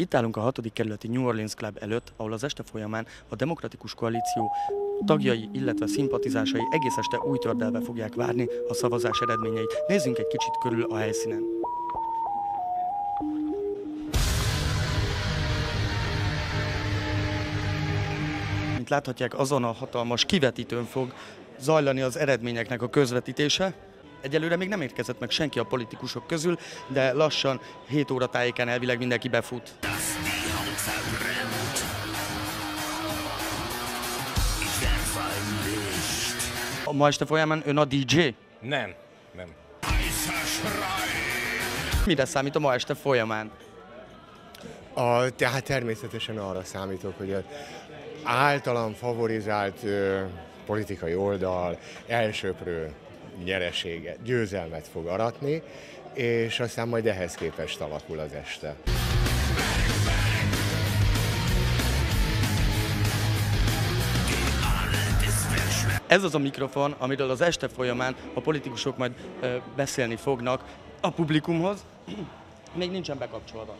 Itt állunk a 6. kerületi New Orleans Club előtt, ahol az este folyamán a Demokratikus Koalíció tagjai, illetve szimpatizásai egész este új tördelve fogják várni a szavazás eredményeit. Nézzünk egy kicsit körül a helyszínen. Mint láthatják, azon a hatalmas kivetítőn fog zajlani az eredményeknek a közvetítése. Egyelőre még nem érkezett meg senki a politikusok közül, de lassan 7 óra tájékán elvileg mindenki befut. A ma este folyamán ön a DJ? Nem, nem. Mire számít a ma este folyamán? A, tehát természetesen arra számítok, hogy az általam favorizált ö, politikai oldal elsőprő nyereséget, győzelmet fog aratni, és aztán majd ehhez képest alakul az este. Ez az a mikrofon, amiről az este folyamán a politikusok majd beszélni fognak a publikumhoz. Még nincsen bekapcsolva.